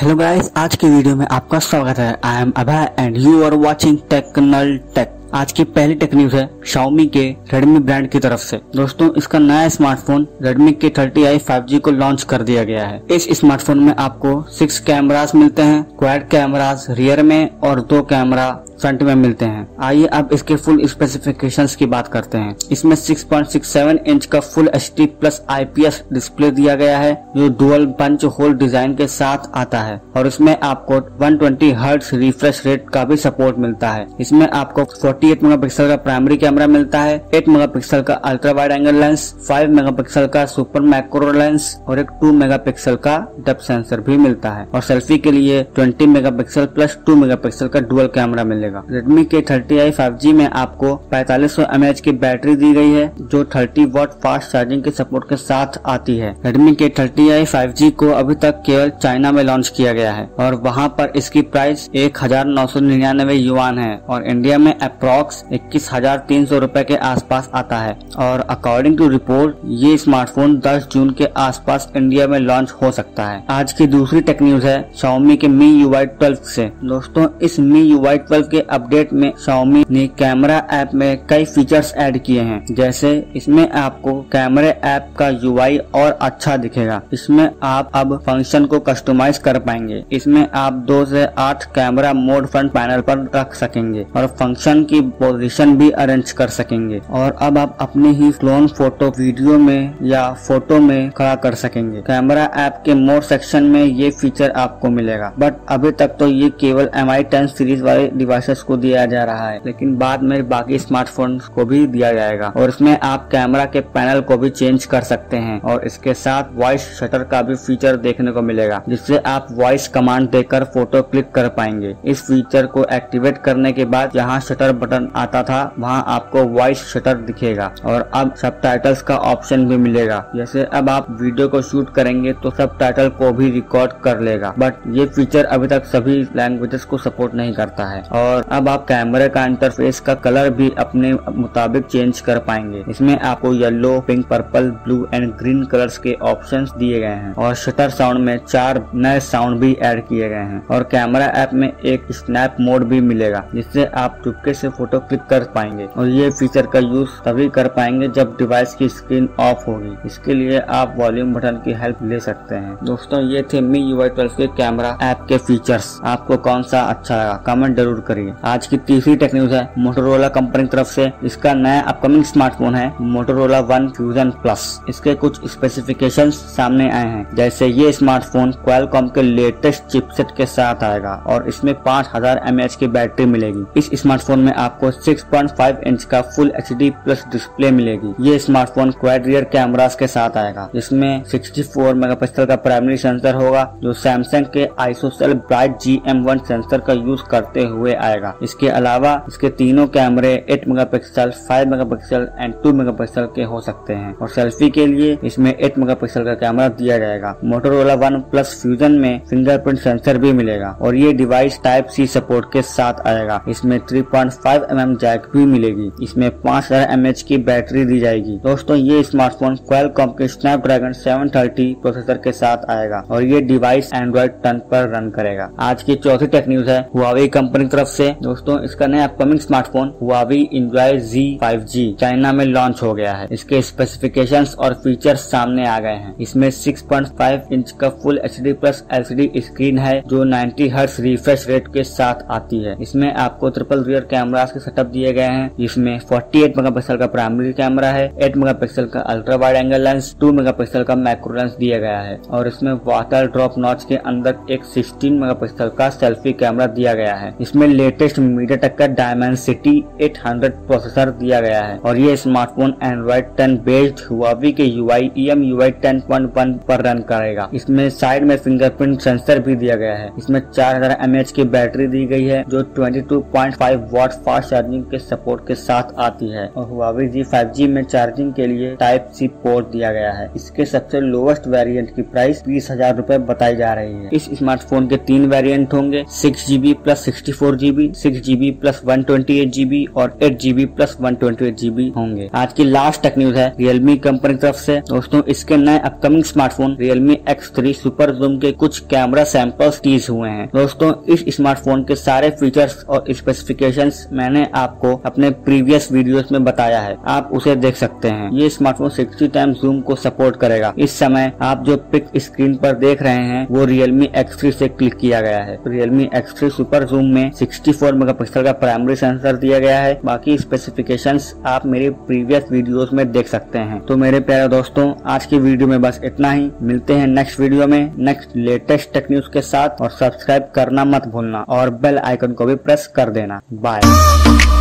Hello guys आज के video में आपका स्वागत है। I am Abhay and you are watching technical tech आज की पहली टेक न्यूज़ है Xiaomi के Redmi ब्रांड की तरफ़ से। दोस्तों, इसका नया स्मार्टफ़ोन Redmi के 30i 5G को लॉन्च कर दिया गया है। इस स्मार्टफ़ोन में आपको सिक्स कैमरास मिलते हैं क्वाड कैमरास रियर में और दो कैमरा फ्रंट में मिलते हैं। आइए अब इसके फुल स्पेसिफिकेशंस की बात करते हैं। इसमें 6.67 इंच का full H plus IPS display दिया गया है, जो डुअल पंच होल डिज़ाइन के साथ आता है। और इसमें आपको 120 ट्वेंटी रिफ्रेश रेट का भी सपोर्ट मिलता है। इसमें आपको 48 मेगापिक्सल का प्राइमरी कैमरा मिलता है 8 मेगापिक्सल का ultra wide angle lens 5 megapixel का सुपर मैक्रो लेंस और एक 2 मेगापिक्सल का डेप्थ सेंसर भी मिलता है। और सेल्फी के लिए 20 मेगापिक्सल प्लस 2 मेगापिक्सल का डुअल कैमरा मिलेगा। Redmi के 30i 5G में आपको 4500 mAh की बैटरी दी गई है, जो 30 वॉट फास्ट चार्जिंग के सपोर्ट के साथ आती है। रेडमी के 30i 5G को अभी तक केवल चाइना में लॉन्च किया गया है और वहाँ पर इसकी प्राइस एक हज़ार नौ सौ निन्यानवे युवान है और इंडिया में अप्रोक्स इक्कीस हज़ार तीन सौ रूपए के आसपास आता है और अकॉर्डिंग टू रिपोर्ट ये स्मार्टफ़ोन 10 जून के आसपास इंडिया में लॉन्च हो सकता है। आज की दूसरी टेक न्यूज़ है Xiaomi के Mi UI 12 से। दोस्तों, इस मी यू 12 के के अपडेट में Xiaomi ने कैमरा ऐप में कई फीचर्स ऐड किए हैं। जैसे, इसमें आपको कैमरे ऐप का यूआई और अच्छा दिखेगा। इसमें आप अब फ़ंक्शन को कस्टमाइज कर पाएँगे। इसमें आप दो से आठ कैमरा मोड फ्रंट पैनल पर रख सकेंगे और फ़ंक्शन की पोजीशन भी अरेंज कर सकेंगे। और अब आप अपनी ही क्लोन फ़ोटो वीडियो में या फ़ोटो में खड़ा कर सकेंगे। कैमरा ऐप के मोड सेक्शन में ये फीचर आपको मिलेगा। बट अभी तक तो ये केवल एम आई टेन सीरीज़ वाले डिवाइस डिवाइसेस को दिया जा रहा है। लेकिन बाद में बाकी स्मार्टफ़ोन को भी दिया जाएगा। और इसमें आप कैमरा के पैनल को भी चेंज कर सकते हैं। और इसके साथ वॉइस शटर का भी फीचर देखने को मिलेगा, जिससे आप वॉइस कमांड देकर फ़ोटो क्लिक कर पाएँगे। इस फीचर को एक्टिवेट करने के बाद यहाँ शटर बटन आता था, वहाँ आपको वॉइस शटर दिखेगा और अब सब का ऑप्शन भी मिलेगा। जैसे अब आप वीडियो को शूट करेंगे तो सबको भी रिकॉर्ड कर लेगा। बट ये फीचर अभी तक सभी लैंग्वेजेस को सपोर्ट नहीं करता है। और अब आप कैमरे का इंटरफेस का कलर भी अपने मुताबिक चेंज कर पाएँगे। इसमें आपको yellow pink purple blue and green colours के ऑप्शंस दिए गए हैं। और शटर साउंड में चार नए साउंड भी ऐड किए गए हैं। और कैमरा ऐप में एक स्नैप मोड भी मिलेगा, जिससे आप चुपके से फ़ोटो क्लिक कर पाएँगे और ये फीचर का यूज़ तभी कर पाएँगे जब डिवाइस की स्क्रीन ऑफ़ होगी। इसके लिए आप वॉल्यूम बटन की हेल्प ले सकते हैं। दोस्तों, ये थे मी यू ट्वेल्व के कैमरा ऐप के फीचर्स आपको कौन सा अच्छा लगा? कमेंट ज़रूर करिए। आज की तीसरी टेक न्यूज़ है मोटोरोला कंपनी की तरफ़ से। इसका नया अपकमिंग स्मार्टफ़ोन है मोटोरोला वन फ्यूजन प्लस इसके कुछ स्पेसिफिकेशन सामने आए हैं। जैसे ये स्मार्टफ़ोन क्वालकॉम के लेटेस्ट चिपसेट के साथ आएगा और इसमें पाँच हज़ार एम की बैटरी मिलेगी। इस स्मार्टफ़ोन में आपको 6.5 इंच का फुल एच प्लस डिस्प्ले मिलेगी। ये स्मार्टफ़ोन क्वाड रियर कैमरास के साथ आएगा। इसमें 64 मेगापिक्सल का प्राइमरी सेंसर होगा, जो सैमसंग के आइसोसेल ब्राइट जी सेंसर का यूज़ करते हुए आएगा। इसके अलावा इसके तीनों कैमरे 8 मेगापिक्सल 5 मेगापिक्सल एंड 2 मेगापिक्सल के हो सकते हैं। और सेल्फी के लिए इसमें 8 मेगापिक्सल का कैमरा दिया जाएगा। मोटोरोला वन प्लस फ्यूजन में फिंगरप्रिंट सेंसर भी मिलेगा। और ये डिवाइस टाइप सी सपोर्ट के साथ आएगा। इसमें 3.5 mm जैक भी मिलेगी। इसमें 5000 mAh की बैटरी दी जाएगी। दोस्तों, ये स्मार्टफ़ोन क्वालकॉम के स्नैपड्रैगन 730 प्रोसेसर के साथ आएगा और ये डिवाइस एंड्रॉइड टन पर रन करेगा। आज की चौथी टेक न्यूज़ है हुआवी कंपनी तरफ़ से। दोस्तों, इसका नया upcoming smartphone Huawei enjoy G five China में लॉन्च हो गया है। इसके स्पेसिफिकेशन और फीचर्स सामने आ गए हैं। इसमें 6.5 इंच का full H D plus L screen है, जो 90 हर्ट्ज रिफ्रेश रेट के साथ आती है। इसमें आपको ट्रिपल रियर कैमरा के सेटअप दिए गए हैं, जिसमें 48 मेगापिक्सल का प्राइमरी कैमरा है 8 मेगापिक्सल का ultra wide angle lens 2 megapixel का मैक्रो लेंस दिया गया है, और इसमें वाटर ड्रॉप नॉच के अंदर एक 16 मेगापिक्सल का सेल्फी कैमरा दिया गया है। इसमें लेटेस्ट मीडिया टेक का डायमेंसिटी 800 प्रोसेसर दिया गया है, और ये स्मार्टफ़ोन एंड्रॉइड 10 बेस्ड हुआवी के U I E M U ten पर रन करेगा। इसमें साइड में फिंगरप्रिंट सेंसर भी दिया गया है। इसमें चार हज़ार की बैटरी दी गई है, जो 22.5 वॉट फास्ट चार्जिंग के सपोर्ट के साथ आती है और हुआवी जी फाइव में चार्जिंग के लिए टाइप सी पोर्ट दिया गया है। इसके सबसे लोवेस्ट वेरिएंट की प्राइस बीस हज़ार रूपए बताई जा रही है। इस स्मार्टफ़ोन के तीन वेरिएंट होंगे six GB plus sixty four GB six GB plus one twenty eight GB और eight GB plus one twenty eight GB होंगे। आज की लास्ट टेक न्यूज़ है रियलमी कंपनी की तरफ़ से। दोस्तों, इसके नए upcoming smartphone Realme X three super zoom के कुछ कैमरा सैंपल्स टीज हुए हैं। दोस्तों, इस स्मार्टफ़ोन के सारे फीचर्स और स्पेसिफिकेशंस मैंने आपको अपने प्रीवियस वीडियोस में बताया है। आप उसे देख सकते हैं। ये स्मार्टफ़ोन 60 टाइम जूम को सपोर्ट करेगा। इस समय आप जो पिक स्क्रीन पर देख रहे हैं, वो Realme X3 से क्लिक किया गया है। Realme X3 सुपर जूम में 64 मेगापिक्सल का प्राइमरी सेंसर दिया गया है। बाकी स्पेसिफिकेशंस आप मेरे प्रीवियस वीडियोस में देख सकते हैं। तो मेरे प्यारे दोस्तों, आज की वीडियो में बस इतना ही। मिलते हैं नेक्स्ट वीडियो में। नेक्स्ट लेटेस्ट टेक न्यूज़ के साथ और सब्सक्राइब करना मत भूलना और बेल आइकन को भी प्रेस कर देना। Bye Oh, oh, oh.